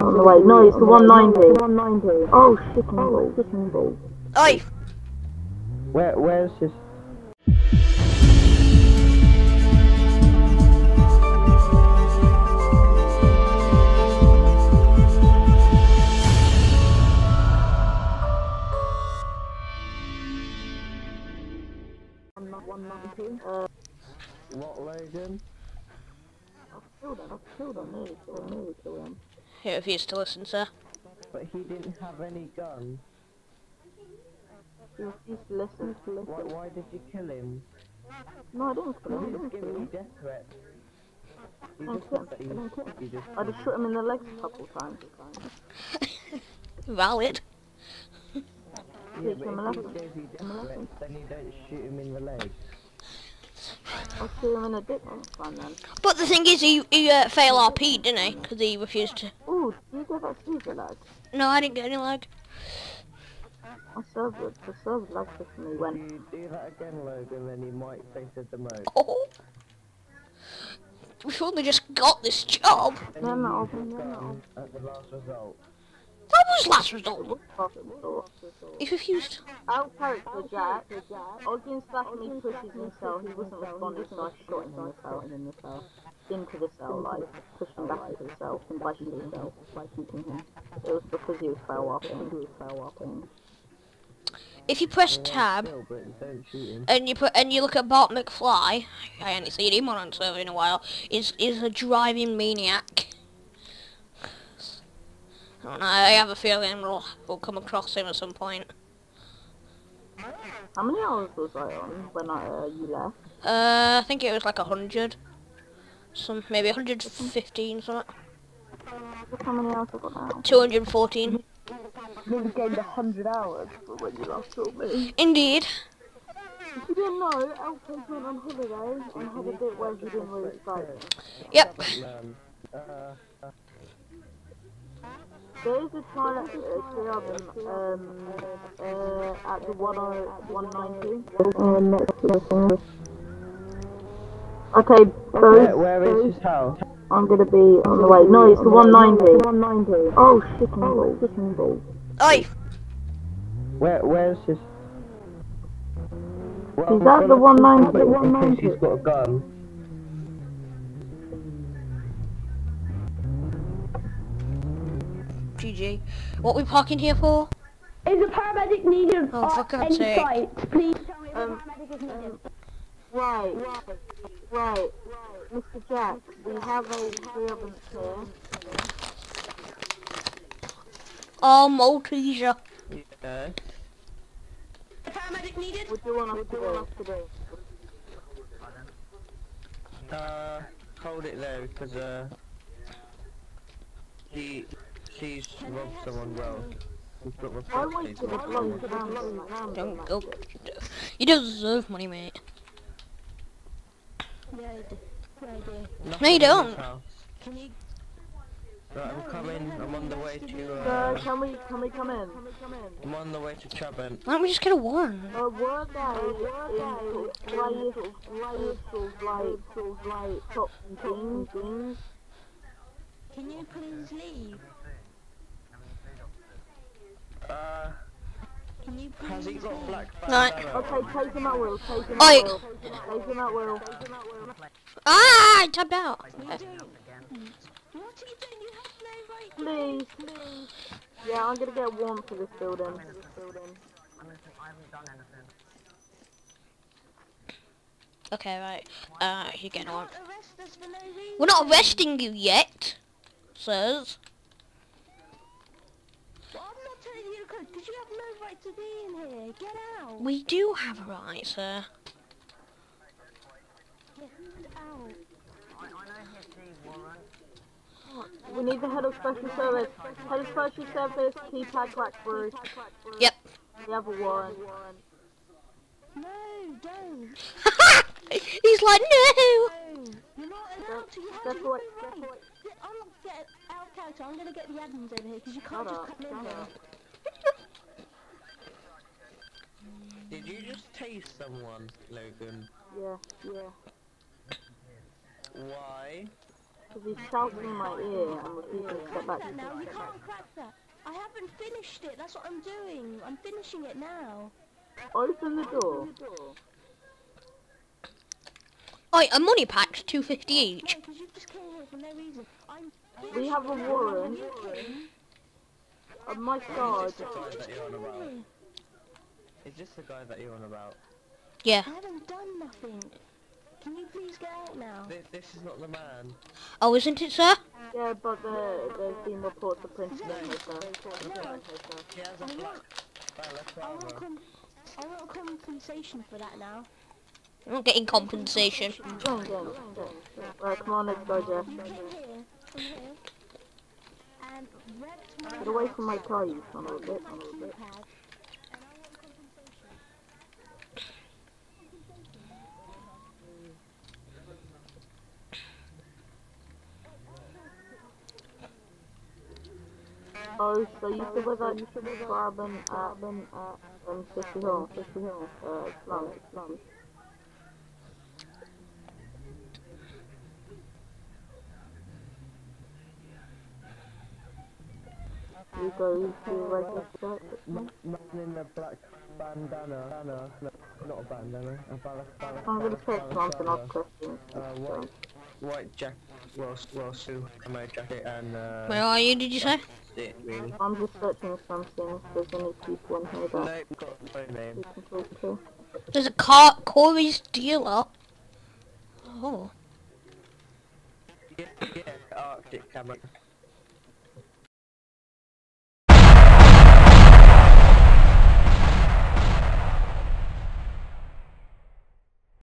On the way. No, it's the 190. 190. Oh, shit, balls. Chicken balls. Oi! Where, where's his... Uh, What, Logan? I've killed him. I've killed him. Nearly killed him. Nearly killed him. He refused to listen, sir. But he didn't have any gun. He refused to listen. To listen. Why, why did you kill him? No, I didn't kill him. I He was didn't kill giving you him. death threats. You I just didn't said that kill him. I you, didn't kill him. you just... I just shot him in the legs a couple times. Valid. Yeah, Teach but him if he gave you death threats, then you don't shoot him in the leg. I'll shoot him in the dick next time then. But the thing is, he, he uh, fail RP, didn't he? Because he refused to. Ooh, did you get that Caesar lag? No, I didn't get any lag. My server, the server lagged for me If when you do that again, Logan, then you might face a demote. Oh. We've only just got this job. No, no, use open, your no, no. at the last result. That was last result. possible. He refused. Our character Jack, Ogden slapped me pushes in the cell. He wasn't responding, so I shot him in the cell. In the cell, into the cell, like pushed him back into the cell and by shooting him, by shooting him. It was because he was foul upping. He was foul upping. If you press tab Still, but don't shoot him. and you put and you look at Bart McFly, I haven't seen him on server in a while. Is is a driving maniac. I don't know, I have a feeling we'll, we'll come across him at some point. How many hours was I on when I uh, you left? Uh, I think it was like a hundred. Some maybe 115 something. Look how many hours I got now. 214. Nearly gained a hundred hours for when you last saw me. Indeed. If you didn't know, LK went on holiday and had a bit where he didn't really fight. Yep. Um, uh, There is a toilet uh, three of them um, uh, at the 190. Um, next to the thing. Okay, where, where is his house? I'm gonna be on the way. No, it's the 190. 190. Oh, shit, balls. Chicken balls. Oi! Where, where's his... Well, Is we've that the 190? put him In 190? he's got a gun. GG. What we parking here for? Is a paramedic needed Oh, for on God's any sake. site? Please tell me if Um, a paramedic is needed. Right, right, Mr. Jack, we have a three here. Oh, Malteser. Yeah. A paramedic needed? What do you want us to do? Uh, hold it there because uh, she she's robbed someone well. We've got I reports wait taken for the on bloody her. round. Don't. You deserve money, mate. Yeah, I do. Yeah, I do. No, you don't. Can you... Right, I'm coming. I'm on the way to. Sir, Uh, can we, can we come in? I'm on the way to Trabant. Why don't we just get a warrant? A word that is sort of players, sort of players, sort of like, sort of like top things, things. Can you please leave? Uh, Can you please has he got black Right. bandana? Okay, take him at will, take him Oi. at will. Take him at will. Ah, I tapped out. You. What are you doing? You have no right to Please, please. Yeah, I'm gonna get warm for this building. This building. Okay, right. Uh, you get on. Don't arrest us for no reason. We're not arresting you yet, sirs. Well, I'm not telling you have no right to be in here. Get out. We do have a right, sir. Get out. We need the head of special service. Head of special service, keypad Blackberry. Yep. We have a warrant. No, don't. He's like, no. You're not allowed to. You have That's to right. I'm not get out character. I'm gonna get the admins over here because you can't just up, come in here. up. Did you just taste someone, Logan? Yeah, yeah. Why? Because he's shouting in my ear and refusing to step back. That now, you can't crack that. I haven't finished it, that's what I'm doing. I'm finishing it now. Open the door. Oh, a money pack, 250 each. No, because you just came here for no reason. I'm We have a warrant. Oh on my side. Is this the guy that you're on about? The guy that you're on about? Yeah. I haven't done nothing. Can you please get out now? This, this is not the man. Oh, isn't it, sir? Yeah, but the, there's been reports of Prince No. Nicholas. He has a I black I want, com- I want compensation for that now. I'm not getting compensation. Go on, go on, go on. Right, come on, let's go, Jeff. You came here, from here, and wrecked my Get away from my car, you son of a with bitch. my keypad, and I want compensation. Oh, so you should live at, you should live at Robin, Robin, uh, um, City Hall, City Hall, uh, slums, slums. You go to register. Man in the black bandana. bandana. No, not a bandana. A balaclava. I'm gonna take something off questions. Uh, white, white jacket, well, well, suit, camo jacket, and uh, Where are you, did you say? it really. I'm just searching something if there's any people in here that No, got the phone name. we can talk to. There's a car, Corey's dealer. Oh. Yeah, yeah, Arctic camo.